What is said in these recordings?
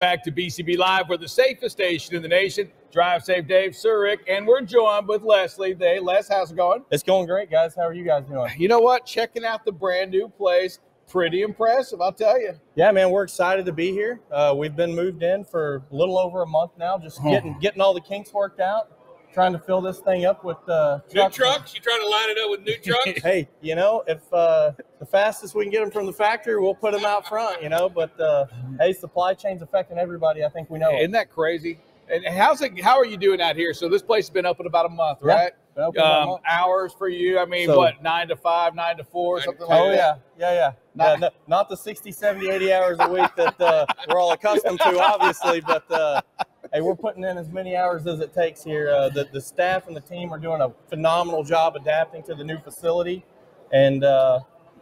back to BCB Live. We're the safest station in the nation. Drive safe, Dave Surik, and we're joined with Leslie. Hey, Les, how's it going? It's going great, guys. How are you guys doing? You know what? Checking out the brand new place. Pretty impressive, I'll tell you. Yeah, man, we're excited to be here. Uh, we've been moved in for a little over a month now, just getting getting all the kinks worked out trying to fill this thing up with uh, trucks. New trucks? You trying to line it up with new trucks? hey, you know, if uh, the fastest we can get them from the factory, we'll put them out front. You know, but uh, hey, supply chain's affecting everybody. I think we know. Isn't that crazy? And how's it? How are you doing out here? So this place has been open about a month, right? Yeah, um, hours for you. I mean, so, what nine to five, nine to four, something like oh, that. Oh yeah, yeah, yeah. Not, yeah, no, not the 60, 70, 80 hours a week that uh, we're all accustomed to, obviously, but uh, hey, we're putting in as many hours as it takes here. Uh, the, the staff and the team are doing a phenomenal job adapting to the new facility. And, uh,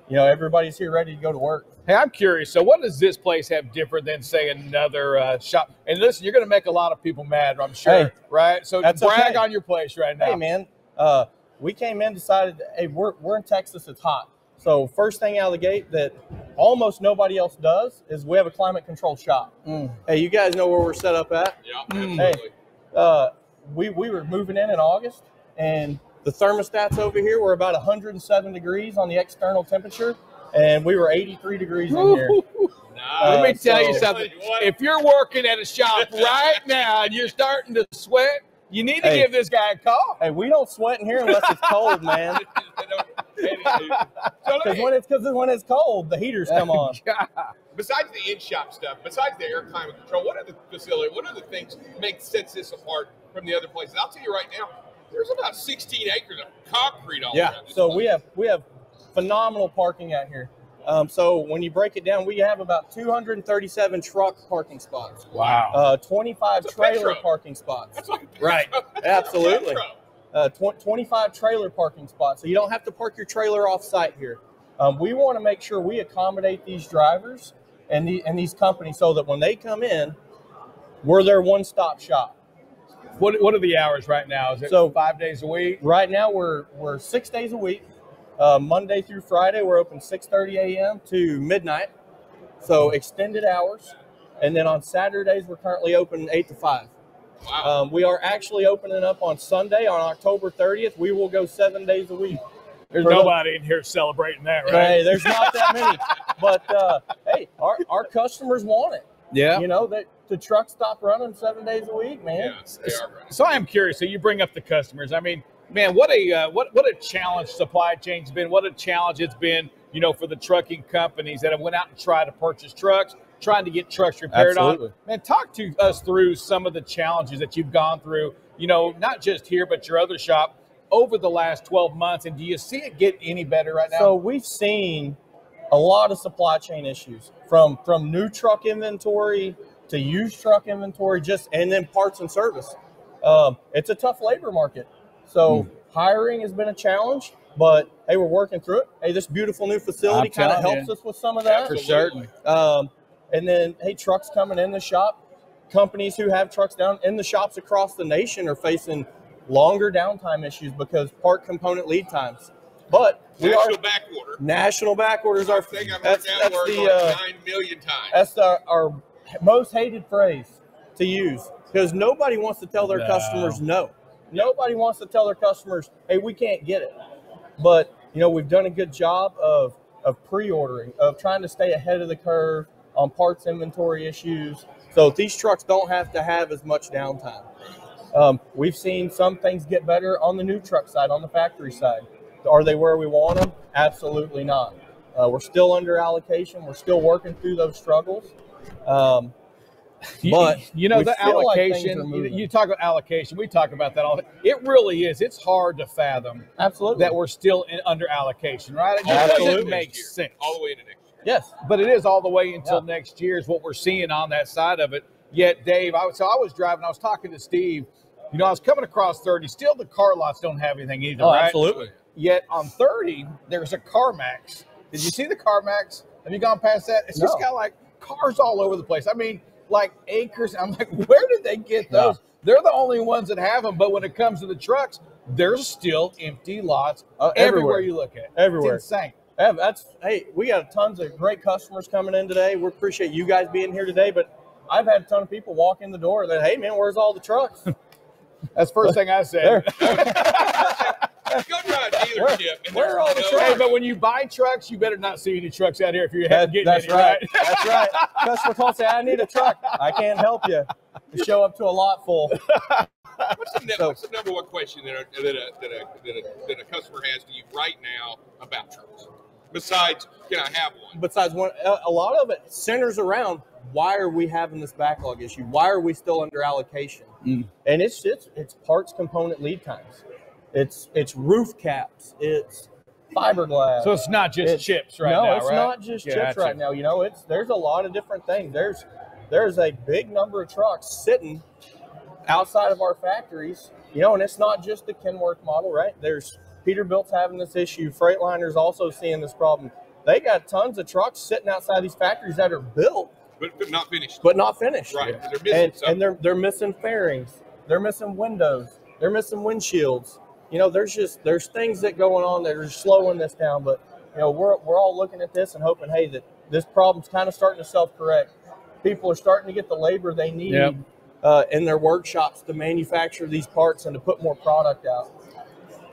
you know, everybody's here ready to go to work. Hey, I'm curious. So, what does this place have different than, say, another uh, shop? And listen, you're going to make a lot of people mad, I'm sure, hey, right? So, brag okay. on your place right now. Hey, man, uh, we came in, decided, hey, we're, we're in Texas, it's hot. So, first thing out of the gate that almost nobody else does is we have a climate control shop. Mm. Hey, you guys know where we're set up at? Yeah, mm. Hey, uh, we, we were moving in in August, and the thermostats over here were about 107 degrees on the external temperature, and we were 83 degrees in here. Uh, Let me tell so, you something. If you're working at a shop right now and you're starting to sweat, you need to hey, give this guy a call. Hey, we don't sweat in here unless it's cold, man. Because when it's because when it's cold, the heaters come on. besides the in-shop stuff, besides the air climate control, what other facility, what other things make sets this apart from the other places? I'll tell you right now, there's about 16 acres of concrete all yeah. around. so place. we have we have phenomenal parking out here. Um, so when you break it down, we have about 237 truck parking spots. Wow. Uh, 25 trailer parking spots. Like right. Absolutely uh, tw- 25 trailer parking spots. So you don't have to park your trailer off site here. Um, we want to make sure we accommodate these drivers and, the, and these companies so that when they come in, we're their one stop shop. What, what are the hours right now? Is it so, five days a week? Right now, we're, we're six days a week. Uh, Monday through Friday, we're open 6.30 a.m. to midnight. So extended hours. And then on Saturdays, we're currently open 8 to 5. Wow. Um, we are actually opening up on Sunday on October 30th. We will go seven days a week. There's nobody the, in here celebrating that, right? Hey, there's not that many. but uh, hey, our, our customers want it. Yeah. You know, that the truck stop running seven days a week, man. Yeah, so, so I am curious. So you bring up the customers. I mean, man, what a uh, what what a challenge supply chain's been. What a challenge it's been, you know, for the trucking companies that have went out and tried to purchase trucks trying to get trucks repaired Absolutely. on. Man, talk to us through some of the challenges that you've gone through, you know, not just here, but your other shop over the last 12 months. And do you see it get any better right now? So we've seen a lot of supply chain issues from from new truck inventory to used truck inventory, just and then parts and service. Um, it's a tough labor market. So mm. hiring has been a challenge, but hey, we're working through it. Hey, this beautiful new facility kind of helps you. us with some of that. For certain. Um, and then, hey, trucks coming in the shop. Companies who have trucks down in the shops across the nation are facing longer downtime issues because part component lead times. But we national are back order. National back orders are thing I've that's, that's the uh, nine million times. That's our, our most hated phrase to use because nobody wants to tell their no. customers no. Nobody wants to tell their customers, hey, we can't get it. But you know, we've done a good job of of pre-ordering, of trying to stay ahead of the curve, on parts inventory issues. So these trucks don't have to have as much downtime. Um, we've seen some things get better on the new truck side, on the factory side. Are they where we want them? Absolutely not. Uh, we're still under allocation. We're still working through those struggles. Um, but you know the allocation. Like you, you, talk about allocation. We talk about that all. It really is. It's hard to fathom. Absolutely. That we're still in, under allocation, right? It doesn't make sense. All the way into next Yes, but it is all the way until yeah. next year is what we're seeing on that side of it. Yet, Dave, I, so I was driving. I was talking to Steve. You know, I was coming across 30. Still, the car lots don't have anything either, oh, right? Absolutely. Yet on 30, there's a CarMax. Did you see the CarMax? Have you gone past that? It's no. just got like cars all over the place. I mean, like acres. I'm like, where did they get those? Yeah. They're the only ones that have them. But when it comes to the trucks, there's still empty lots uh, everywhere. everywhere. you look at. Everywhere. It's insane. Yeah, that's hey, we got tons of great customers coming in today. We appreciate you guys being here today, but I've had a ton of people walk in the door that, hey man, where's all the trucks? That's the first thing I said. Go to a dealership. and where are all the trucks? Hey, but when you buy trucks, you better not see any trucks out here if you're That- getting that's any, right. right? That's right. Customer calls say, I need a truck. I can't help you. You show up to a lot full. What's the, So- what's the number one question that a, that, a, that, a, that, a, that a customer has to you right now about trucks? Besides, can I have one? Besides, one, a a lot of it centers around why are we having this backlog issue? Why are we still under allocation? Mm. And it's, it's it's parts component lead times. It's it's roof caps. It's fiberglass. So it's not just It's- chips right no, now, it's right? not just chips Gotcha. right now. You know, it's there's a lot of different things. There's there's a big number of trucks sitting outside of our factories. You know, and it's not just the Kenworth model, right? There's Peterbilt's having this issue. Freightliner's also seeing this problem. They got tons of trucks sitting outside these factories that are built But, but not finished. but not finished. right, because they're missing And, something. and they're they're missing fairings. They're missing windows. They're missing windshields. You know, there's just there's things that going on that are slowing this down. But you know, we're we're all looking at this and hoping, hey, that this problem's kind of starting to self correct. People are starting to get the labor they need Yep. uh, in their workshops to manufacture these parts and to put more product out.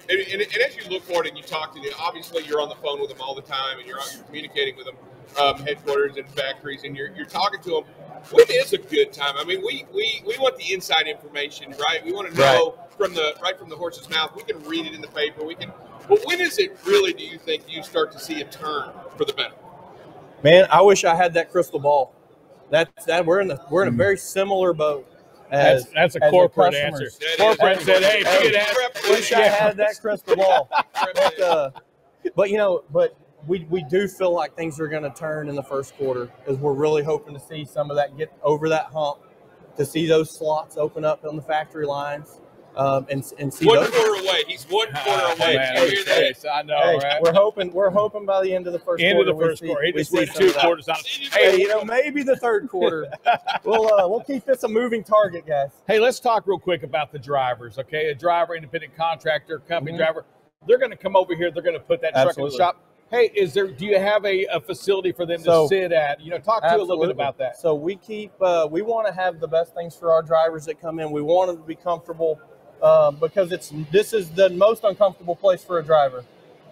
And, and, and as you look forward and you talk to them, obviously you're on the phone with them all the time and you're, you're communicating with them, um, headquarters and factories, and you're, you're talking to them. When is a good time? I mean, we, we, we want the inside information, right? We want to know from the right from the horse's mouth. We can read it in the paper. We can. But when is it really? Do you think you start to see a turn for the better? Man, I wish I had that crystal ball. That's that we're in the we're in a very similar boat. As, That's, that's a as corporate answer. That is- Corporate said, hey, if Hey, you could Wish I had that crystal ball. but, uh, but you know, but we we do feel like things are going to turn in the first quarter, as we're really hoping to see some of that get over that hump, to see those slots open up on the factory lines, um, and and see One those. quarter away. He's one quarter away. Man, Did you hear that? I know, Hey, right? we're hoping we're hoping by the end of the first End of quarter the we first see- quarter. He we just see two quarters on. Hey, you know, maybe the third quarter. we'll uh, we'll keep this a moving target, guys. Hey, let's talk real quick about the drivers, okay? A driver, independent contractor, company Mhm. driver, they're going to come over here. They're going to put that truck in the shop. Hey, is there? Do you have a, a facility for them So- to sit at? You know, talk to you a little bit about that. So we keep uh, we want to have the best things for our drivers that come in. We want them to be comfortable uh, because it's this is the most uncomfortable place for a driver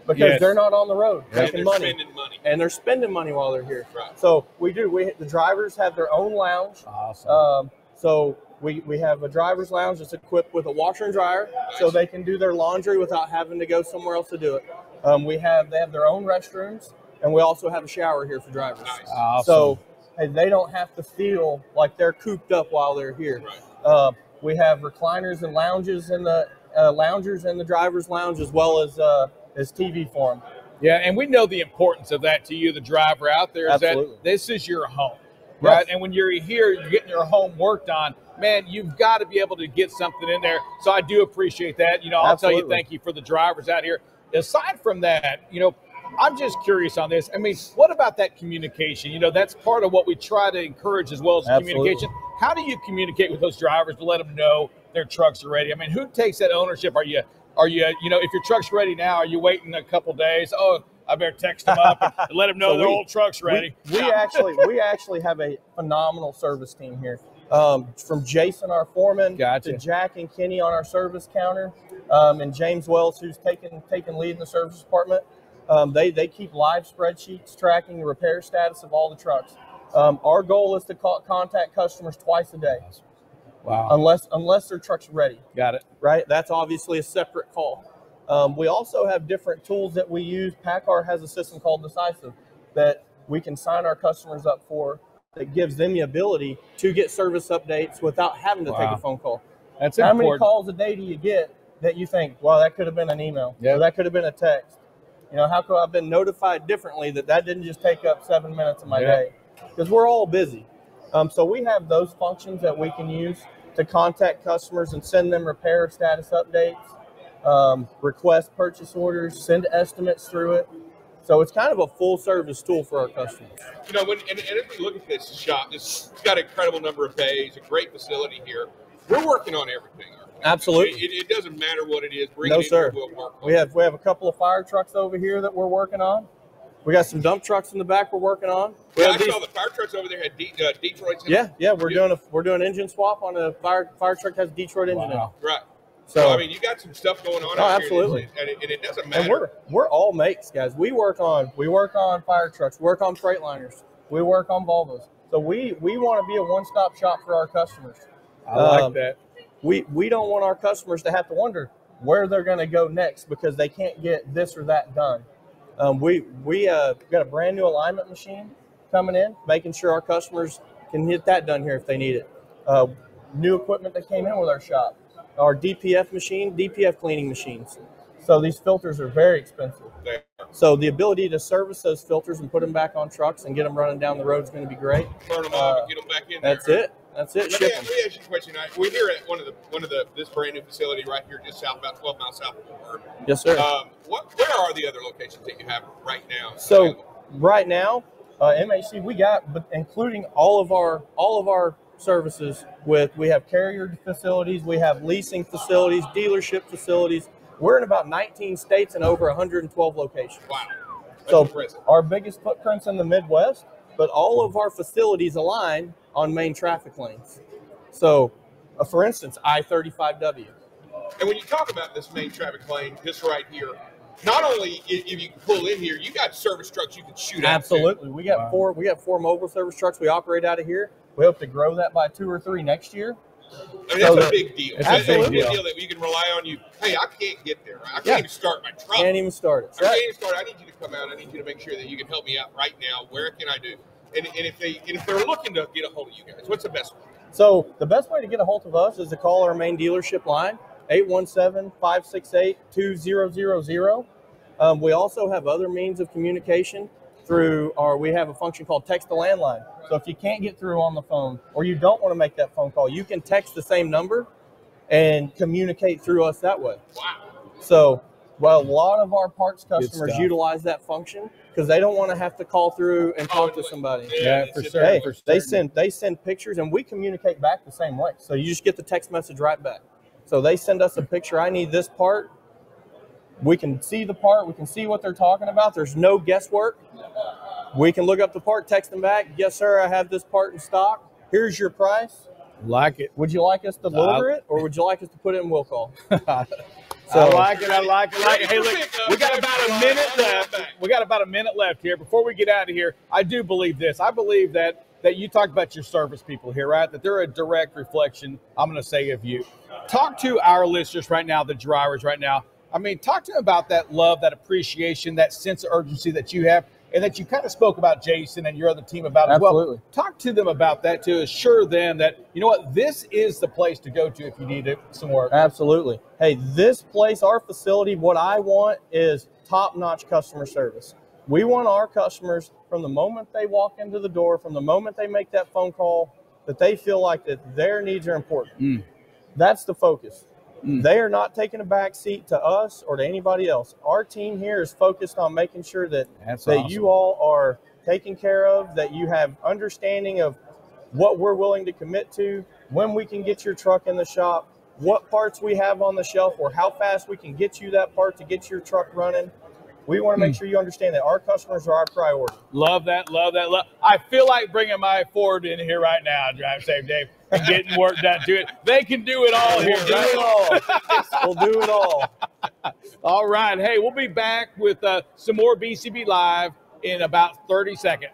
because Yes. they're not on the road And making they're money spending money. and they're spending money while they're here. Right. So we do. We the drivers have their own lounge. Awesome. Um, so we, we have a driver's lounge that's equipped with a washer and dryer, so they can do their laundry without having to go somewhere else to do it. Um, we have they have their own restrooms, and we also have a shower here for drivers. Nice. awesome. So hey, they don't have to feel like they're cooped up while they're here. Right. Uh, we have recliners and lounges in the uh, loungers in the driver's lounge as well as uh, as TV for them. yeah, and we know the importance of that to you, the driver out there, is Absolutely. that this is your home, right? Yes. And when you're here, you're getting your home worked on. Man, you've got to be able to get something in there. So I do appreciate that. You know, I'll tell you, thank you for the drivers out here. Aside from that, you know, I'm just curious on this. I mean, what about that communication? You know, that's part of what we try to encourage as well as Absolutely. communication. How do you communicate with those drivers to let them know their trucks are ready? I mean, who takes that ownership? Are you, are you, you know, if your truck's ready now, are you waiting a couple days? Oh, I better text them up and let them know So their we- old truck's ready. We, we actually we actually have a phenomenal service team here. Um, from Jason, our foreman, Gotcha. to Jack and Kenny on our service counter, um, and James Wells, who's taken taken lead in the service department. Um, they they keep live spreadsheets tracking the repair status of all the trucks. Um, our goal is to call, contact customers twice a day, Wow. unless unless their truck's ready Got it. right? That's obviously a separate call. Um, we also have different tools that we use. PACCAR has a system called Decisiv that we can sign our customers up for that gives them the ability to get service updates without having to take a phone call. That's How many calls a day do you get that you think, well, that could have been an email, Yeah. that could have been a text? You know, how could I have been notified differently that that didn't just take up seven minutes of my Yeah. day? Because we're all busy. Um, so we have those functions that we can use to contact customers and send them repair status updates, um, request purchase orders, send estimates through it. So it's kind of a full service tool for our customers. You know, when and, and if we look at this shop, this it's got an incredible number of bays, a great facility here. We're working on everything. Absolutely. It, it doesn't matter what it is. Bring No, it sir. We'll We have we have a couple of fire trucks over here that we're working on. We got some dump trucks in the back we're working on. We Yeah, I these- saw the fire trucks over there had De- uh, Detroit's in yeah, them. yeah, we're Yeah. doing a we're doing engine swap on a fire fire truck has Detroit engine Wow. Right. in. it. So, So I mean, you got some stuff going on Oh, out absolutely. here, and it, and it doesn't matter. and we're we're all makes, guys. We work on we work on fire trucks, we work on Freightliners, we work on Volvos. So we we want to be a one stop shop for our customers. I like Um, that. We we don't want our customers to have to wonder where they're going to go next because they can't get this or that done. Um, we we uh, got a brand new alignment machine coming in, making sure our customers can get that done here if they need it. Uh, new equipment that came in with our shop, our DPF machine, DPF cleaning machines. So these filters are very expensive. So the ability to service those filters and put them back on trucks and get them running down the road is going to be great. Turn them Uh, off and get them back in That's there. it. That's it. Let me, let me ask you a question. I, we're here at one of the one of the this brand new facility right here, just south about 12 miles south of Fort Yes, sir. Um, what where are the other locations that you have right now? So available? right now, uh, MHC we got, but including all of our all of our services with we have carrier facilities, we have leasing facilities, dealership facilities. We're in about 19 states and over 112 locations. wow, that's So impressive. our biggest footprints in the Midwest, but all of our facilities align on main traffic lanes. So, uh, for instance, I-35W. And when you talk about this main traffic lane, this right here, not only i- if you can pull in here, you got service trucks you can shoot at. Absolutely. We got Wow. four. We got four mobile service trucks. We operate out of here. We hope to grow that by two or three next year. I mean, that's So a big deal. it's a That's big big deal. deal that you can rely on you. Hey, I can't get there. I can't Yeah. even start my truck. Can't even start it. I can't Right. even start. I need you to come out. I need you to make sure that you can help me out right now. Where can I do? And, and if they and if they're looking to get a hold of you guys, what's the best way? So the best way to get a hold of us is to call our main dealership line, 817-568-2000. Um, we also have other means of communication through our, we have a function called text to landline. So if you can't get through on the phone or you don't want to make that phone call, you can text the same number and communicate through us that way. Wow. So, well, a lot of our parts customers utilize that function because they don't want to have to call through and talk to somebody. Yeah, it's for sure. Hey, they send they send pictures and we communicate back the same way. So you just get the text message right back. So they send us a picture. I need this part. We can see the part. We can see what they're talking about. There's no guesswork. We can look up the part, text them back. Yes, sir. I have this part in stock. Here's your price. Like it. Would you like us to deliver it, or would you like us to put it in will call? I like it. I like it. I like it. Hey, look, we got about a minute I'll be right left. We got about a minute left here. Before we get out of here, I do believe this. I believe that that you talked about your service people here, right? That they're a direct reflection. I'm going to say of you. Talk to our listeners right now, the drivers right now. I mean, talk to them about that love, that appreciation, that sense of urgency that you have, and that you kind of spoke about Jason and your other team about well. Absolutely. Talk to them about that to assure them that you know what this is the place to go to if you need some work. Absolutely. Hey, this place, our facility, what I want is top notch customer service. We want our customers from the moment they walk into the door, from the moment they make that phone call, that they feel like that their needs are important. Mm. That's the focus. Mm. They are not taking a back seat to us or to anybody else. Our team here is focused on making sure that That's that awesome. you all are taken care of, that you have understanding of what we're willing to commit to, when we can get your truck in the shop, what parts we have on the shelf, or how fast we can get you that part to get your truck running. We want to make sure you understand that our customers are our priority. Love that, love that. Love. I feel like bringing my Ford in here right now, Drive Safe Dave, getting work done to it. They can do it all here, We'll do right? it all. we'll do it all. All right. Hey, we'll be back with uh, some more BCB Live in about 30 seconds.